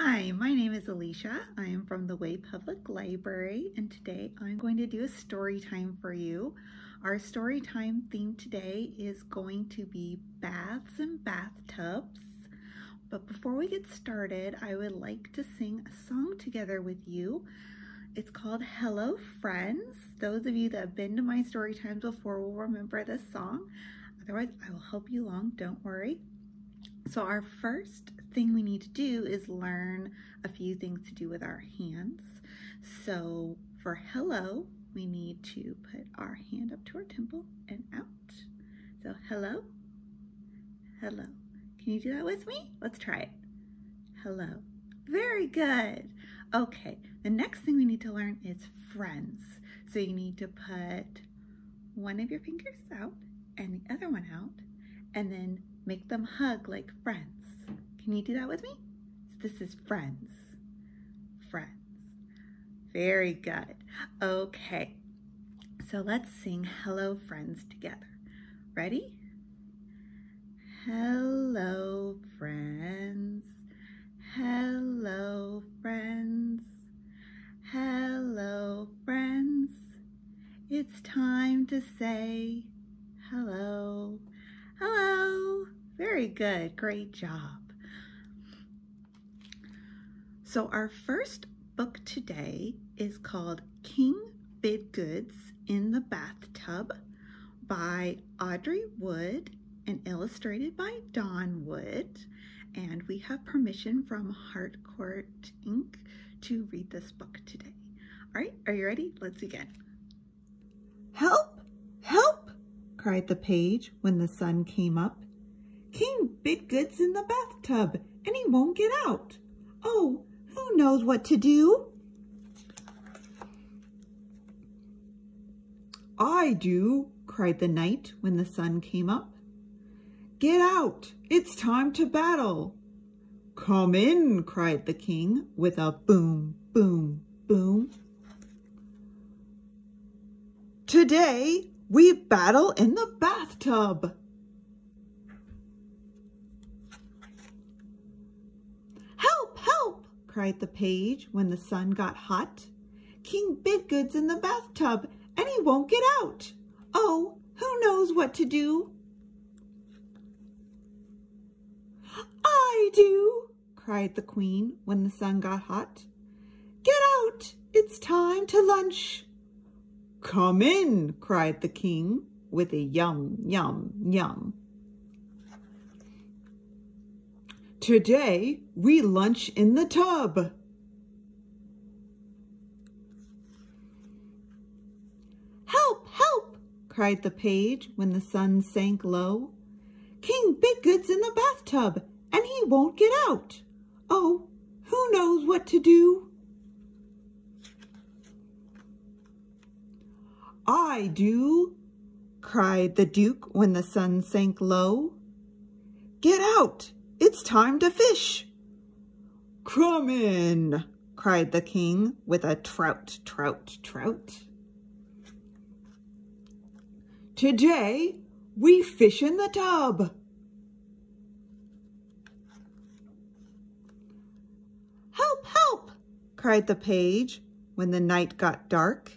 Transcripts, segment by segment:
Hi, my name is Alisha. I am from the Way Public Library and today I'm going to do a story time for you. Our story time theme today is going to be baths and bathtubs. But before we get started, I would like to sing a song together with you. It's called Hello Friends. Those of you that have been to my story times before will remember this song. Otherwise, I will help you along, don't worry. So our first thing we need to do is learn a few things to do with our hands. So for hello, we need to put our hand up to our temple and out. So hello, hello. Can you do that with me? Let's try it. Hello. Very good. Okay, the next thing we need to learn is friends. So you need to put one of your fingers out and the other one out and then make them hug like friends. Can you do that with me? So this is friends. Friends. Very good. Okay, so let's sing Hello Friends together. Ready? Hello friends. Hello friends. Hello friends. It's time to say hello. Very good. Great job. So our first book today is called King Bidgoods in the Bathtub by Audrey Wood and illustrated by Don Wood. And we have permission from Harcourt Inc. to read this book today. All right, are you ready? Let's begin. Help! Help! cried the page when the sun came up. King Bidgoods in the bathtub and he won't get out. Oh, who knows what to do? I do, cried the knight when the sun came up. Get out, it's time to battle. Come in, cried the king with a boom, boom, boom. Today, we battle in the bathtub. Cried the page when the sun got hot. King Bidgood's in the bathtub and he won't get out. Oh, who knows what to do? I do, cried the queen when the sun got hot. Get out, it's time to lunch. Come in, cried the king with a yum, yum, yum. Today, we lunch in the tub. Help, help, cried the page when the sun sank low. King Bidgood's in the bathtub, and he won't get out. Oh, who knows what to do? I do, cried the Duke when the sun sank low. Get out, it's time to fish. Come in, cried the king with a trout, trout, trout. Today, we fish in the tub. Help, help, cried the page when the night got dark.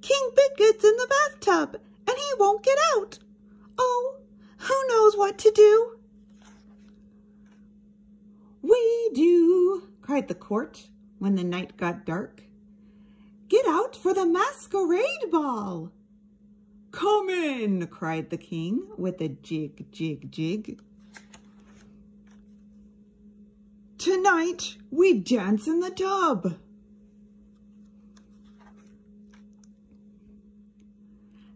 King Bidgood's in the bathtub and he won't get out. Oh, who knows what to do? We do, cried the court when the night got dark. Get out for the masquerade ball. Come in, cried the king with a jig, jig, jig. Tonight we dance in the tub.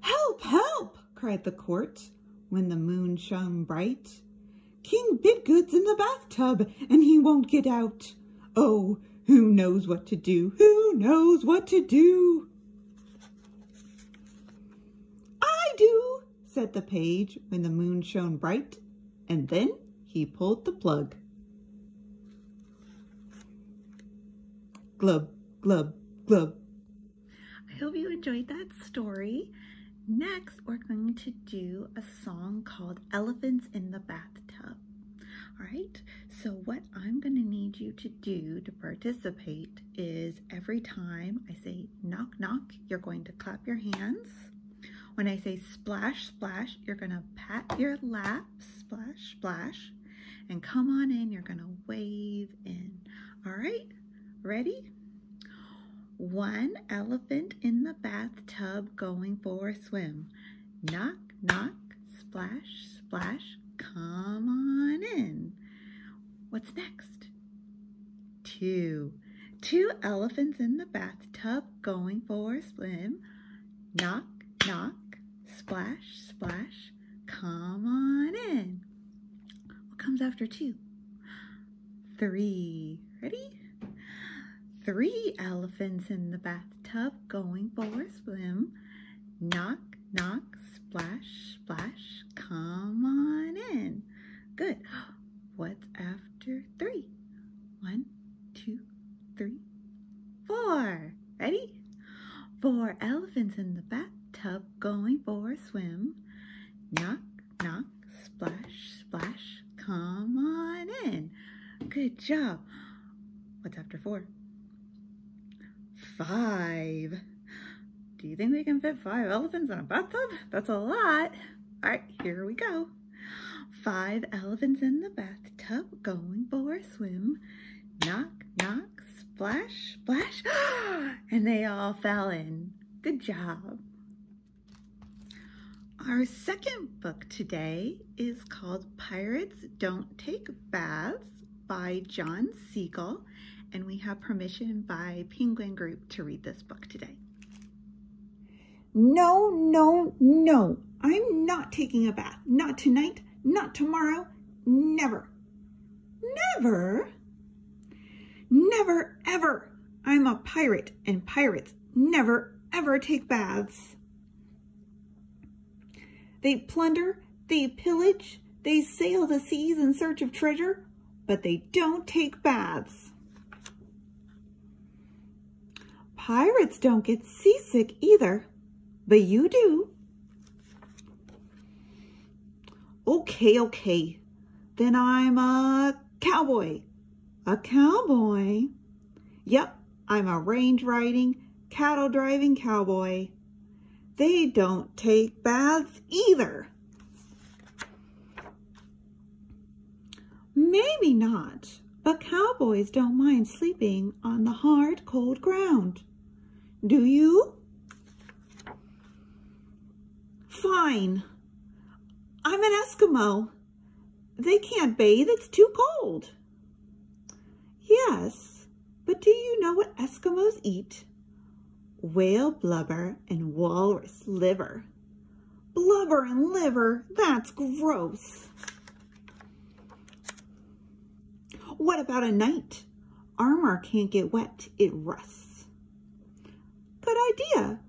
Help, help, cried the court when the moon shone bright. King Bidgood's in the bathtub and he won't get out. Oh, who knows what to do? Who knows what to do? I do, said the page when the moon shone bright, and then he pulled the plug. Glub, glub, glub. I hope you enjoyed that story. Next, we're going to do a song called Elephants in the Bathtub. All right, So what I'm going to need you to do to participate is every time I say knock knock, you're going to clap your hands. When I say splash splash, you're going to pat your lap, splash splash, and come on in, you're going to wave in. All right, ready? One elephant in the bathtub going for a swim. Knock knock, splash splash, come on in. What's next? Two. Two elephants in the bathtub going for a swim. Knock, knock, splash, splash. Come on in. What comes after two? Three. Ready? Three elephants in the bathtub going for a swim. Knock, knock, splash, splash. Come on in. Good. What's after three? One, two, three, four. Ready? Four elephants in the bathtub going for a swim. Knock, knock, splash, splash. Come on in. Good job. What's after four? Five. Do you think we can fit five elephants in a bathtub? That's a lot. All right, here we go. Five elephants in the bathtub going for a swim. Knock, knock, splash, splash. and they all fell in. Good job. Our second book today is called Pirates Don't Take Baths by John Segal. And we have permission by Penguin Group to read this book today. No, no, no. I'm not taking a bath. Not tonight, not tomorrow, never. Never? Never, ever. I'm a pirate, and pirates never, ever take baths. They plunder, they pillage, they sail the seas in search of treasure, but they don't take baths. Pirates don't get seasick either, but you do. Okay, okay. Then I'm a cowboy. A cowboy? Yep, I'm a range riding, cattle driving cowboy. They don't take baths either. Maybe not, but cowboys don't mind sleeping on the hard, cold ground. Do you? Fine. I'm an Eskimo. They can't bathe, it's too cold. Yes, but do you know what Eskimos eat? Whale blubber and walrus liver. Blubber and liver, that's gross. What about a knight? Armor can't get wet, it rusts. Good idea.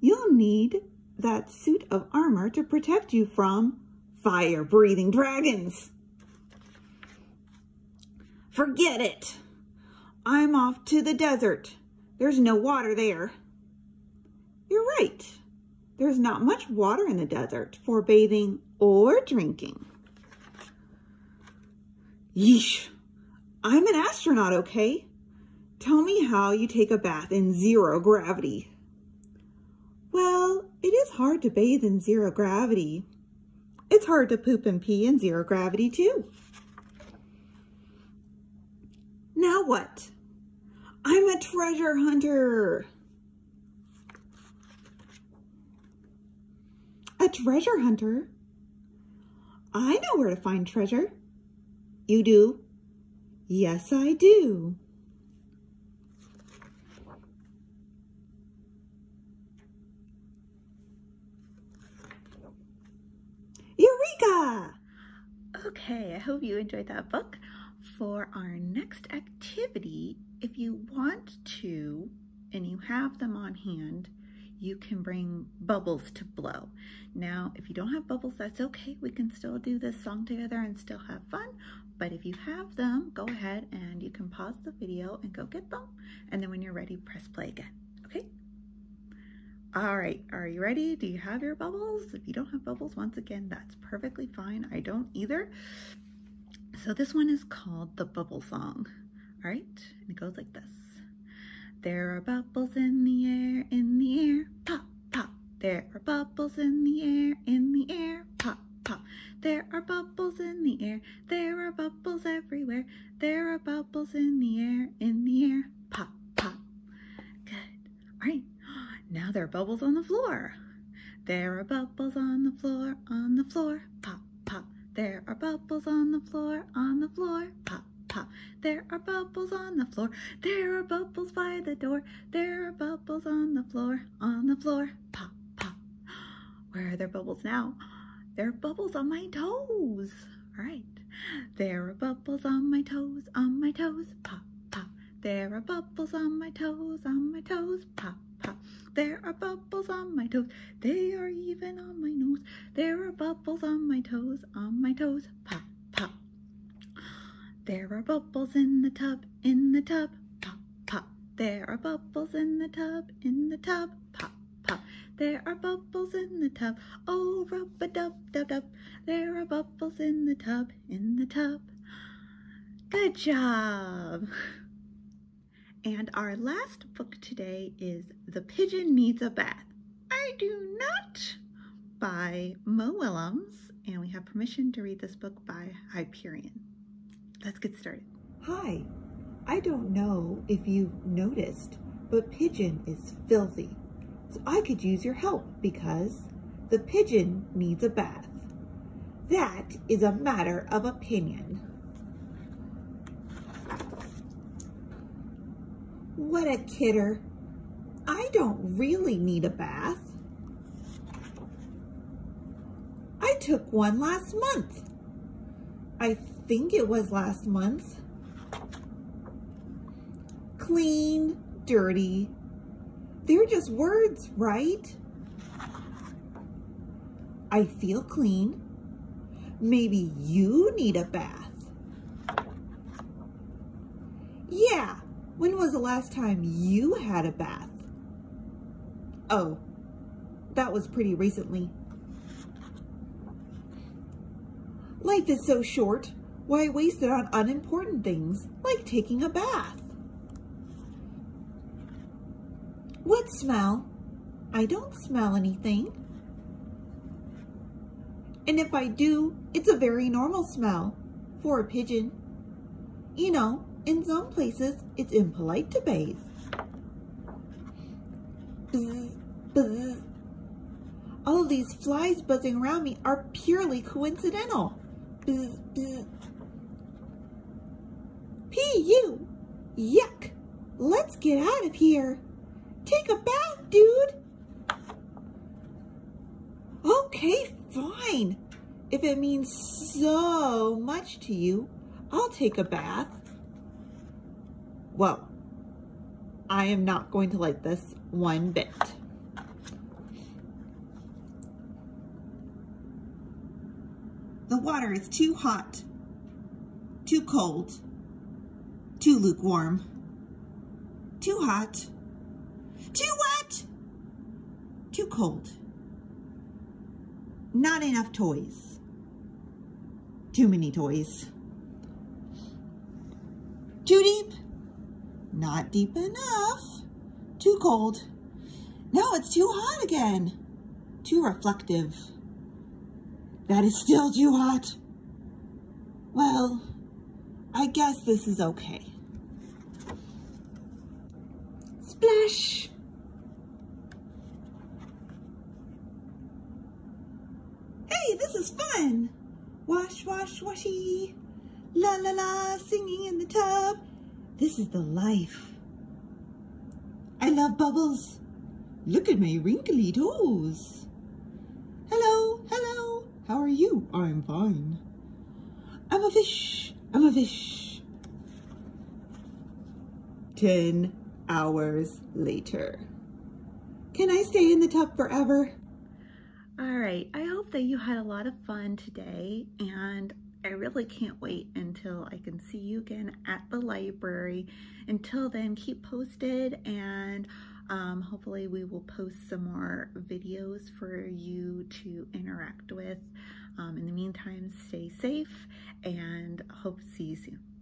You'll need that suit of armor to protect you from fire-breathing dragons. Forget it. I'm off to the desert. There's no water there. You're right. There's not much water in the desert for bathing or drinking. Yeesh. I'm an astronaut, okay? Tell me how you take a bath in zero gravity. Well, it is hard to bathe in zero gravity, it's hard to poop and pee in zero gravity too. Now what? I'm a treasure hunter. A treasure hunter? I know where to find treasure. You do? Yes, I do. Okay, I hope you enjoyed that book. For our next activity, if you want to, and you have them on hand, you can bring bubbles to blow. Now, if you don't have bubbles, that's okay. We can still do this song together and still have fun. But if you have them, go ahead and you can pause the video and go get them. And then when you're ready, press play again? All right, are you ready? Do you have your bubbles? If you don't have bubbles, once again, that's perfectly fine. I don't either. So this one is called the Bubble Song. All right, and it goes like this. There are bubbles in the air, in the air, pop, pop. There are bubbles in the air, in the air, pop, pop. There are bubbles in the air, there are bubbles everywhere. There are bubbles in the air, in the air, pop, pop. Good. All right, now there are bubbles on the floor. There are bubbles on the floor, on the floor, pop, pop. There are bubbles on the floor, on the floor, pop, pop. There are bubbles on the floor. There are bubbles by the door. There are bubbles on the floor, on the floor, pop, pop. Where are there bubbles now? There are bubbles on my toes. All right. There are bubbles on my toes, on my toes, pop. There are bubbles on my toes, on my toes, pop, pop. There are bubbles on my toes. They are even on my nose. There are bubbles on my toes, on my toes, pop, pop. There are bubbles in the tub, in the tub, pop, pop. There are bubbles in the tub, in the tub, pop, pop. There are bubbles in the tub, oh rub-a-dub-dub-dub. There are bubbles in the tub, in the tub. Good job! And our last book today is The Pigeon Needs a Bath. I do not by Mo Willems, and we have permission to read this book by Hyperion. Let's get started. Hi, I don't know if you've noticed, but Pigeon is filthy. So I could use your help because the pigeon needs a bath. That is a matter of opinion. What a kidder. I don't really need a bath. I took one last month. I think it was last month. Clean, dirty. They're just words, right? I feel clean. Maybe you need a bath. Yeah, when was the last time you had a bath? Oh, that was pretty recently. Life is so short. Why waste it on unimportant things like taking a bath? What smell? I don't smell anything. And if I do, it's a very normal smell for a pigeon. You know, in some places, it's impolite to bathe. Bzz, bzz. All these flies buzzing around me are purely coincidental. Bzz, bzz. P.U. Yuck. Let's get out of here. Take a bath, dude. Okay, fine. If it means so much to you, I'll take a bath. Well, I am not going to like this one bit. The water is too hot, too cold, too lukewarm, too hot, too wet, too cold. Not enough toys. Too many toys. Too deep. Not deep enough. Too cold. No, it's too hot again. Too reflective. That is still too hot. Well, I guess this is okay. Splash! Hey, this is fun! Wash, wash, washy. La la la, singing in the tub. This is the life. I love bubbles. Look at my wrinkly toes. Hello, hello. How are you? I'm fine. I'm a fish. I'm a fish. Ten hours later. Can I stay in the tub forever? All right, I hope that you had a lot of fun today and I really can't wait until I can see you again at the library. Until then, keep posted and um, hopefully we will post some more videos for you to interact with. Um, in the meantime, stay safe and hope to see you soon.